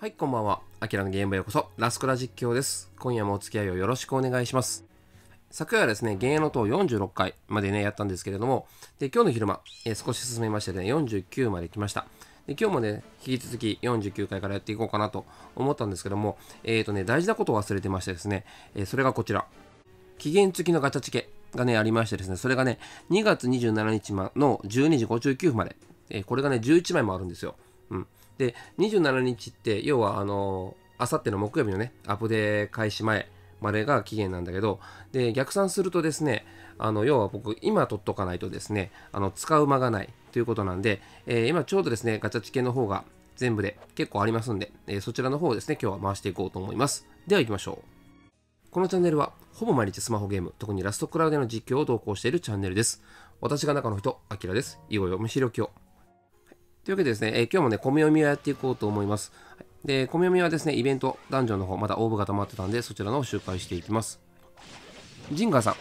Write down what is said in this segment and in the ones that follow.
はい、こんばんは。アキラのゲームへようこそ。ラスクラ実況です。今夜もお付き合いをよろしくお願いします。昨夜はですね、ゲーの塔46回までね、やったんですけれども、で、今日の昼間、えー少し進めましてね、49まで来ました。で、今日もね、引き続き49回からやっていこうかなと思ったんですけども、えーとね、大事なことを忘れてましてですね、えーそれがこちら。期限付きのガチャチケがね、ありましてですね、それがね、2月27日の12時59分まで、えこれがね、11枚もあるんですよ。で、27日って、要は、あの、あさっての木曜日のね、アップデー開始前までが期限なんだけど、で、逆算するとですね、あの、要は僕、今取っとかないとですね、あの、使う間がないということなんで、えー今ちょうどですね、ガチャチケの方が全部で結構ありますんで、えーそちらの方をですね、今日は回していこうと思います。では行きましょう。このチャンネルは、ほぼ毎日スマホゲーム、特にラストクラウドでの実況を投稿しているチャンネルです。私が中の人、アキラです。以後読み知りおきを。というわけでですね、えー今日もね、米読みをやっていこうと思います。はいで、米読みはですね、イベント、ダンジョンの方、まだオーブが溜まってたんで、そちらのを紹介していきます。ジンガーさん、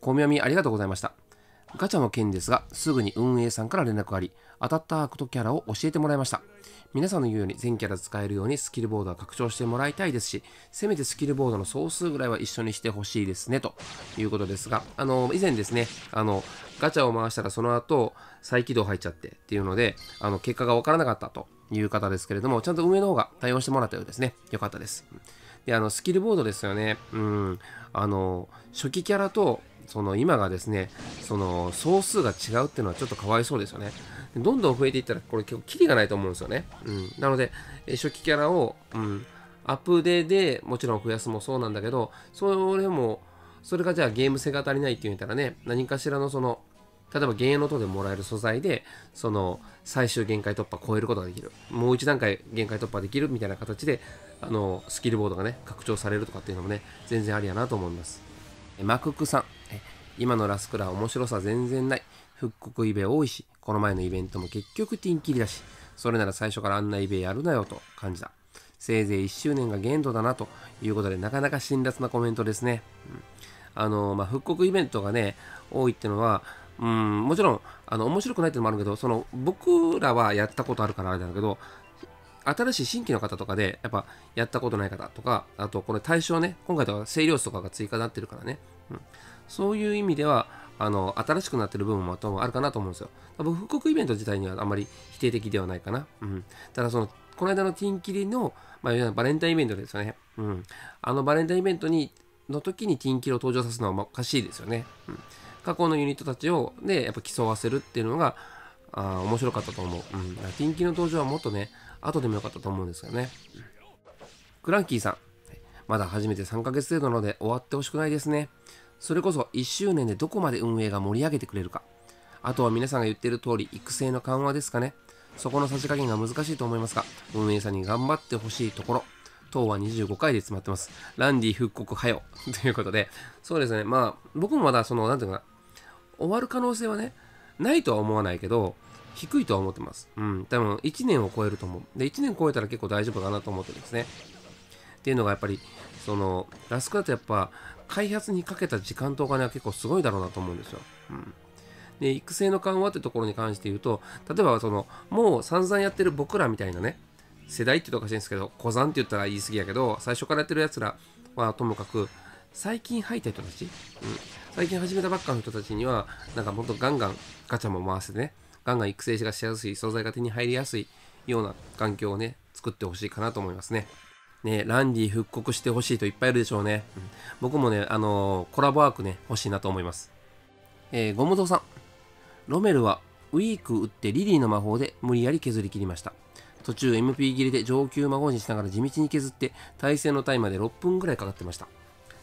米読みありがとうございました。ガチャの件ですが、すぐに運営さんから連絡があり、当たったアクトキャラを教えてもらいました。皆さんの言うように全キャラ使えるようにスキルボードは拡張してもらいたいですし、せめてスキルボードの総数ぐらいは一緒にしてほしいですね、ということですが、あの、以前ですね、あの、ガチャを回したらその後、再起動入っちゃってっていうので、あの、結果がわからなかったという方ですけれども、ちゃんと運営の方が対応してもらったようですね。よかったです。で、あの、スキルボードですよね。うん。あの、初期キャラと、その今がですね、その総数が違うっていうのはちょっとかわいそうですよね。どんどん増えていったら、これ結構キリがないと思うんですよね。うん。なので、初期キャラを、うん、アップデーでもちろん増やすもそうなんだけど、それも、それがじゃあゲーム性が足りないって言ったらね、何かしらのその、例えばゲーの音でもらえる素材で、その最終限界突破超えることができる。もう一段階限界突破できるみたいな形で、あの、スキルボードがね、拡張されるとかっていうのもね、全然ありやなと思います。えマククさん、今のラスクラ面白さ全然ない。復刻イベ多いし、この前のイベントも結局ティンキリだし、それなら最初からあんなイベやるなよと感じた。せいぜい1周年が限度だなということで、なかなか辛辣なコメントですね。うんあの、まあ、復刻イベントがね、多いってのは、うん、もちろん、あの、面白くないってのもあるけど、その、僕らはやったことあるからあれだけど、新しい新規の方とかで、やっぱやったことない方とか、あとこれ対象ね、今回とか清涼素とかが追加になってるからね、うん、そういう意味では、あの、新しくなってる部分もあるかなと思うんですよ。多分、復刻イベント自体にはあまり否定的ではないかな。うん。ただ、その、この間のティンキリの、まあ、バレンタインイベントですよね。うん。あのバレンタインイベントに、の時にティンキリを登場させるのはおかしいですよね。うん。過去のユニットたちを、で、やっぱ競わせるっていうのが、あ面白かったと思う。うん。ティンキリの登場はもっとね、後でもよかったと思うんですよね。クランキーさん。まだ初めて3ヶ月程度なので終わってほしくないですね。それこそ1周年でどこまで運営が盛り上げてくれるか。あとは皆さんが言っている通り、育成の緩和ですかね。そこのさじ加減が難しいと思いますが、運営さんに頑張ってほしいところ。当は25回で詰まってます。ランディ復刻はよ。ということで、そうですね。まあ、僕もまだその、なんていうかな、終わる可能性はね、ないとは思わないけど、低いとは思ってます。うん。多分、1年を超えると思う。で、1年超えたら結構大丈夫かなと思ってるんですね。っていうのがやっぱり、その、ラスクだとやっぱ、開発にかけた時間とお金は結構すごいだろうなと思うんですよ。うん。で、育成の緩和ってところに関して言うと、例えばその、もう散々やってる僕らみたいなね、世代って言うとおかしいんですけど、古参って言ったら言い過ぎやけど、最初からやってる奴らはともかく、最近入った人たち、うん、最近始めたばっかの人たちには、なんかもっとガンガンガチャも回せてね、ガンガン育成がしやすい、素材が手に入りやすいような環境をね、作ってほしいかなと思いますね。ね、ランディ復刻してほしいといっぱいいるでしょうね。うん僕もね、あのーコラボワークね、欲しいなと思います。えー、ゴムゾウさん。ロメルはウィーク打ってリリーの魔法で無理やり削り切りました。途中 MP 切りで上級魔法にしながら地道に削って対戦のタイまで6分ぐらいかかってました。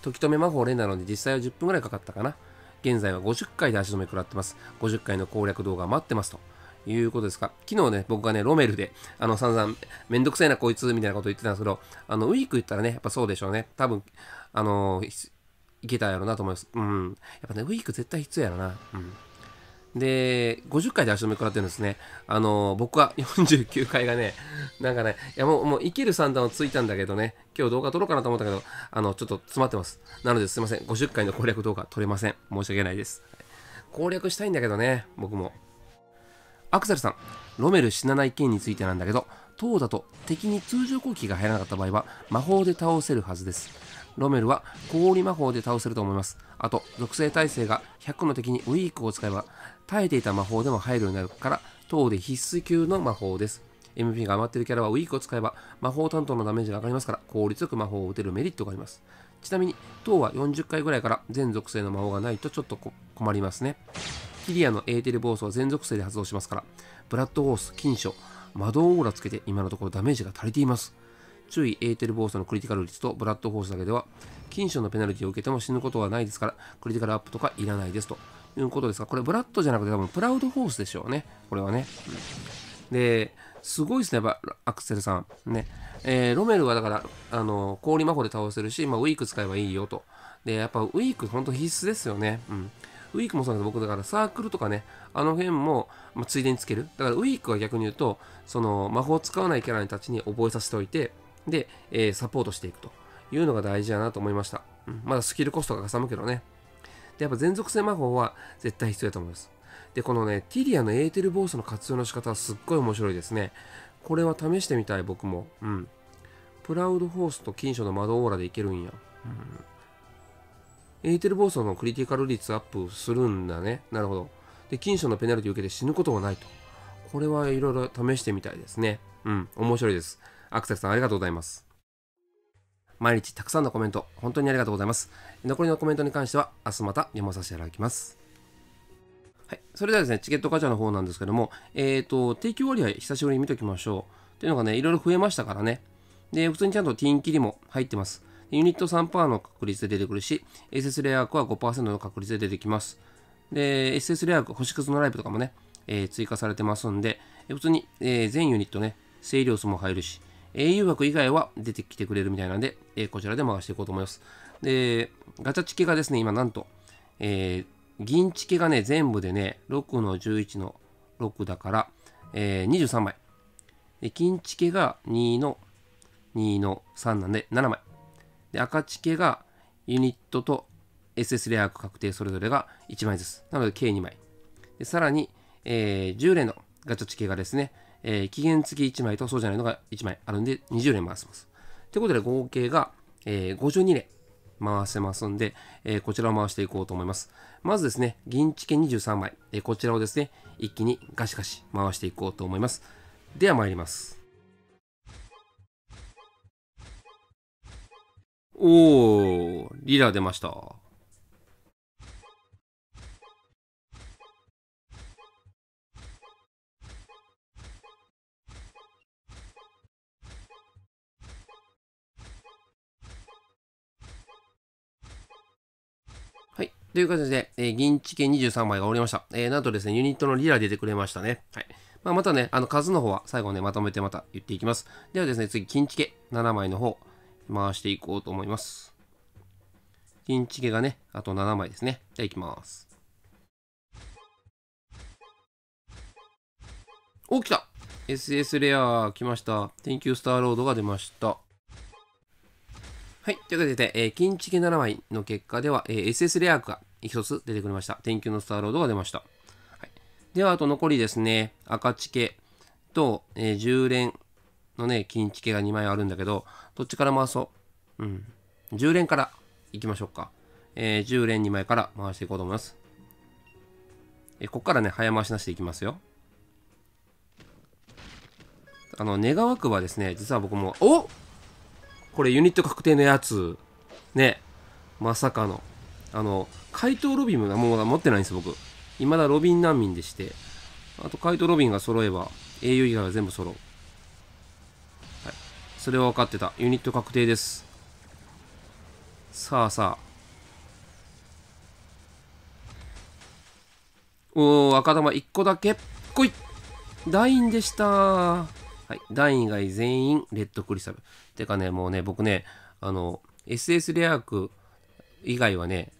時止め魔法連打なので実際は10分ぐらいかかったかな。現在は50回で足止め食らってます。50回の攻略動画待ってますと。いうことですか？昨日ね、僕がね、ロメルで、あの、散々、めんどくさいなこいつ、みたいなこと言ってたんですけど、あの、ウィーク言ったらね、やっぱそうでしょうね。多分、あのいけたやろうなと思います。うん。やっぱね、ウィーク絶対必要やろな。うん。で、50回で足止め食らってるんですね。あの、僕は49回がね、なんかね、いやもう、もう生きる三段をついたんだけどね、今日動画撮ろうかなと思ったけど、あの、ちょっと詰まってます。なのですいません。50回の攻略動画撮れません。申し訳ないです。攻略したいんだけどね、僕も。アクセルさん、ロメル死なない件についてなんだけど、塔だと敵に通常攻撃が入らなかった場合は魔法で倒せるはずです。ロメルは氷魔法で倒せると思います。あと属性耐性が100の敵にウィークを使えば耐えていた魔法でも入るようになるから塔で必須級の魔法です。MP が余っているキャラはウィークを使えば魔法担当のダメージが上がりますから効率よく魔法を打てるメリットがあります。ちなみに塔は40回ぐらいから全属性の魔法がないとちょっと困りますね。キリアのエーテルボースは全属性で発動しますからブラッドホース、金書、魔導オーラつけて今のところダメージが足りています。注意エーテルボースのクリティカル率とブラッドホースだけでは金書のペナルティを受けても死ぬことはないですからクリティカルアップとかいらないです。ということですがこれブラッドじゃなくて多分プラウドホースでしょうね。これはね、ですごいですねやっぱアクセルさん。ね。えー、ロメルはだからあの氷魔法で倒せるし、まあ、ウィーク使えばいいよと。でやっぱウィーク本当必須ですよね。うん。ウィークもそうなんです。僕だからサークルとかねあの辺も、まあ、ついでにつける。だからウィークは逆に言うとその魔法を使わないキャラたちに覚えさせておいてで、えー、サポートしていくと。いうのが大事だなと思いました、うん、まだスキルコストがかさむけどね。でやっぱ全属性魔法は絶対必要だと思います。でこのねティリアのエーテルボースの活用の仕方はすっごい面白いですねこれは試してみたい僕もうんプラウドホースと金書の窓オーラでいけるんや、うんエーテル暴走のクリティカル率アップするんだね。なるほど。で、金賞のペナルティを受けて死ぬことはないと。これはいろいろ試してみたいですね。うん、面白いです。アクセルさんありがとうございます。毎日たくさんのコメント、本当にありがとうございます。残りのコメントに関しては、明日また読まさせていただきます。はい。それではですね、チケットガチャの方なんですけども、えっ、ー、と、提供割合、久しぶりに見ておきましょう。っていうのがね、いろいろ増えましたからね。で、普通にちゃんとティーン切りも入ってます。ユニット3%の確率で出てくるし、SS レアークは5%の確率で出てきます。で、SS レアーク、星屑のライブとかもね、えー、追加されてますんで、普通に、えー、全ユニットね、セイリオスも入るし、英雄枠以外は出てきてくれるみたいなんで、えー、こちらで回していこうと思います。で、ガチャチケがですね、今なんと、えー、銀チケがね、全部でね、6の11の6だから、えー、23枚。で、金チケが2の2の3なんで7枚。で、赤チケがユニットと SS レア確定それぞれが1枚ずつ。なので計2枚。でさらに、えー、10連のガチャチケがですね、えー、期限付き1枚とそうじゃないのが1枚あるんで20連回せます。ということで合計が、えー、52連回せますんで、えー、こちらを回していこうと思います。まずですね、銀チケ23枚、えー、こちらをですね、一気にガシガシ回していこうと思います。では参ります。おー、リラ出ました。はい。という形で、えー、銀チケ23枚がおりました。えー、なんとですね、ユニットのリラ出てくれましたね。はい。まあ、またね、あの数の方は最後ね、まとめてまた言っていきます。ではですね、次、金チケ7枚の方。回していこうと思います。インチゲがね、あと7枚ですね。じゃあいきます。お、来た !SS レア来ました。Thank you スターロードが出ました。はい。ということで、えー、金チケ7枚の結果では、えー、SS レアが1つ出てくれました。Thank you のスターロードが出ました。はい、では、あと残りですね、赤チケと、えー、10連のね、金チケが2枚あるんだけど、どっちから回そう？うん。10連からいきましょうか。えー、10連2枚から回していこうと思います。えー、ここからね、早回しなしでいきますよ。あの、願わくはですね、実は僕も、おこれユニット確定のやつ。ね。まさかの。あの、怪盗ロビンももう持ってないんです、僕。未だロビン難民でして。あと、怪盗ロビンが揃えば、英雄以外は全部揃う。はいそれは分かってた。ユニット確定です。さあさあ。おー、赤玉1個だけ。来いダインでしたはい。ダイン以外全員レッドクリスタル。てかね、もうね、僕ね、あの、SS レアーク以外はね、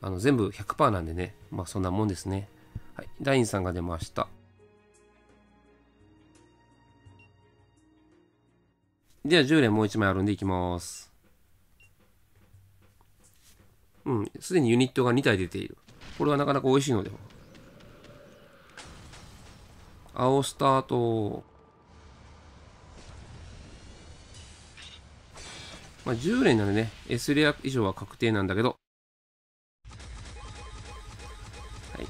あの全部100%なんでね、まあそんなもんですね。はい。ダインさんが出ました。では10連もう1枚あるんでいきます。うん、すでにユニットが2体出ている。これはなかなか美味しいのでは。青スタート。まあ、10連ならね、S レア以上は確定なんだけど。はい。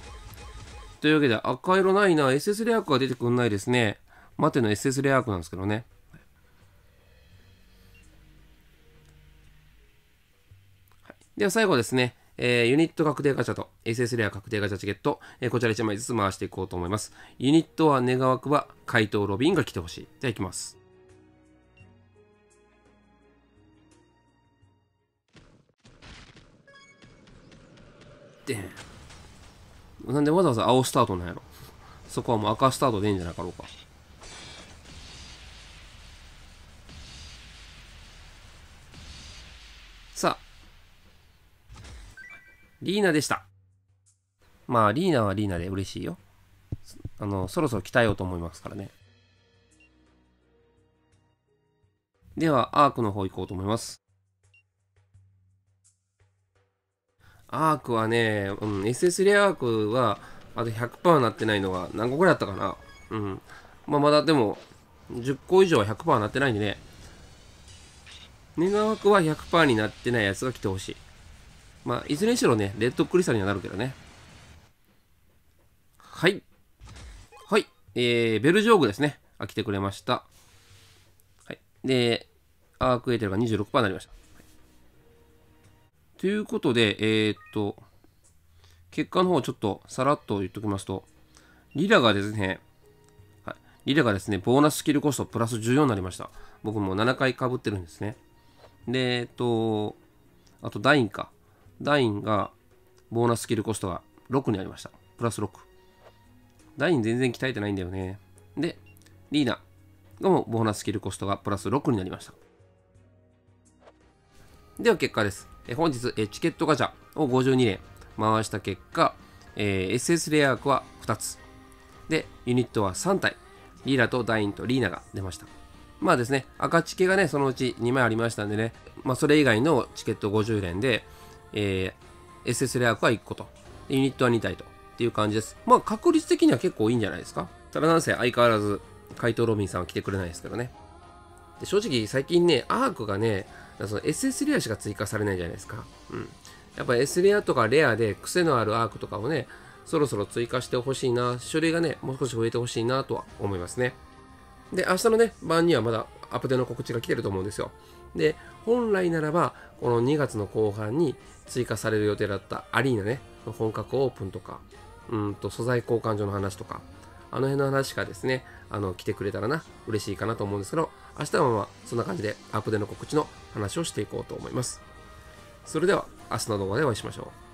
というわけで、赤色ないな。SS レアクは出てくんないですね。待ての SS レアクなんですけどね。はい、では最後ですね。えー、ユニット確定ガチャと SS レア確定ガチャチケット、えー、こちら1枚ずつ回していこうと思います。ユニットは願わくば怪盗ロビンが来てほしい。じゃあいきます。でなんでわざわざ青スタートなんやろそこはもう赤スタートでいいんじゃなかろうか。さあ、リーナでした。まあ、リーナはリーナで嬉しいよ。あの、そろそろ鍛えようと思いますからね。では、アークの方行こうと思います。アークはね、うん、SS レアアークは、あと100%なってないのが何個ぐらいあったかな。うん。まあ、まだでも、10個以上は100%なってないんでね。願わくは100%になってないやつが来てほしい。まあ、いずれにしろね、レッドクリスタルにはなるけどね。はい。はい。えー、ベルジョーグですね。あ、来てくれました。はい。で、アークエーテルが26%になりました。ということで、えー、っと、結果の方をちょっとさらっと言っときますと、リラがですね、はい、リラがですね、ボーナススキルコストプラス14になりました。僕も7回かぶってるんですね。で、えっと、あとダインか。ダインがボーナススキルコストが6になりました。プラス6。ダイン全然鍛えてないんだよね。で、リーナがもボーナススキルコストがプラス6になりました。では結果です。え本日えチケットガチャを52連回した結果、えー、SS レア枠は2つ。で、ユニットは3体。リーラとダインとリーナが出ました。まあですね、赤チケがね、そのうち2枚ありましたんでね、まあそれ以外のチケット50連で、えー、SS レアークは1個と、ユニットは2体とっていう感じです。まあ確率的には結構いいんじゃないですか。ただなんせ相変わらず怪盗ロビンさんは来てくれないですけどね。で正直最近ね、アークがね、その SS レアしか追加されないじゃないですか。うん。やっぱ S レアとかレアで癖のあるアークとかをね、そろそろ追加してほしいな、種類がね、もう少し増えてほしいなとは思いますね。で、明日のね、晩にはまだアップデの告知が来てると思うんですよ。で、本来ならば、この2月の後半に追加される予定だったアリーナね、本格オープンとか、うんと素材交換所の話とか、あの辺の話がですね、あの、来てくれたらな、嬉しいかなと思うんですけど、明日はまあ、そんな感じでアップデの告知の話をしていこうと思います。それでは、明日の動画でお会いしましょう。